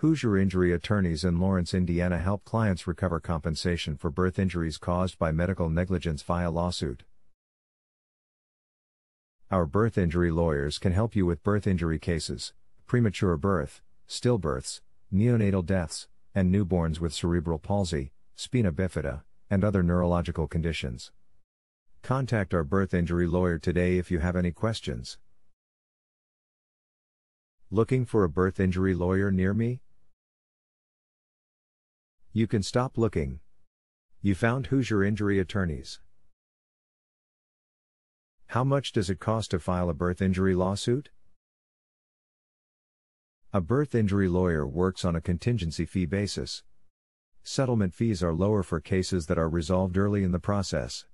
Hoosier Injury Attorneys in Lawrence, Indiana help clients recover compensation for birth injuries caused by medical negligence via lawsuit. Our birth injury lawyers can help you with birth injury cases, premature birth, stillbirths, neonatal deaths, and newborns with cerebral palsy, spina bifida, and other neurological conditions. Contact our birth injury lawyer today if you have any questions. Looking for a birth injury lawyer near me? You can stop looking. You found Hoosier Injury Attorneys. How much does it cost to file a birth injury lawsuit? A birth injury lawyer works on a contingency fee basis. Settlement fees are lower for cases that are resolved early in the process.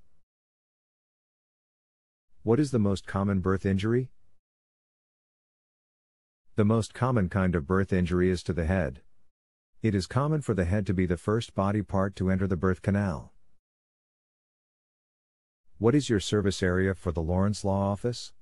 What is the most common birth injury? The most common kind of birth injury is to the head. It is common for the head to be the first body part to enter the birth canal. What is your service area for the Lawrence Law Office?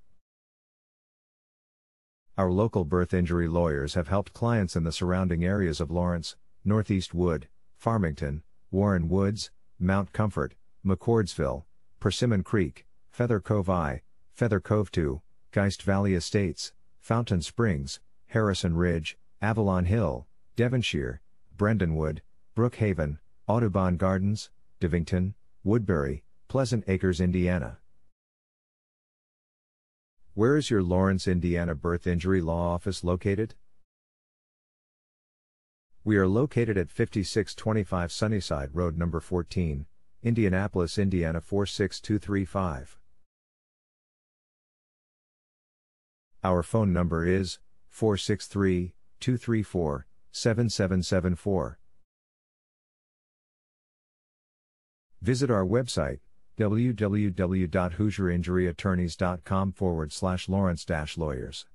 Our local birth injury lawyers have helped clients in the surrounding areas of Lawrence, Northeast Wood, Farmington, Warren Woods, Mount Comfort, McCordsville, Persimmon Creek, Feather Cove I, Feather Cove II, Geist Valley Estates, Fountain Springs, Harrison Ridge, Avalon Hill, Devonshire, Brendonwood, Brookhaven, Audubon Gardens, Devington, Woodbury, Pleasant Acres, Indiana. Where is your Lawrence, Indiana birth injury law office located? We are located at 5625 Sunnyside Road number 14, Indianapolis, Indiana 46235. Our phone number is 463 234 7774. Visit our website, www.hoosierinjuryattorneys.com forward slash Lawrence lawyers.